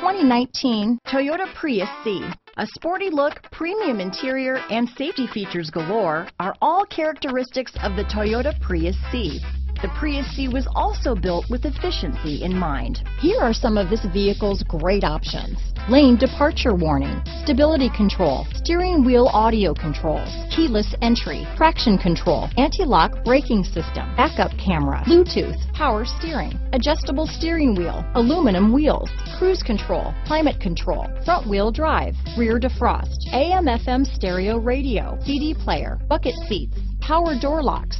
2019 Toyota Prius C. A sporty look, premium interior, and safety features galore are all characteristics of the Toyota Prius C. The Prius C was also built with efficiency in mind. Here are some of this vehicle's great options. Lane departure warning, stability control, steering wheel audio controls, keyless entry, traction control, anti-lock braking system, backup camera, Bluetooth, power steering, adjustable steering wheel, aluminum wheels, cruise control, climate control, front wheel drive, rear defrost, AM FM stereo radio, CD player, bucket seats, power door locks,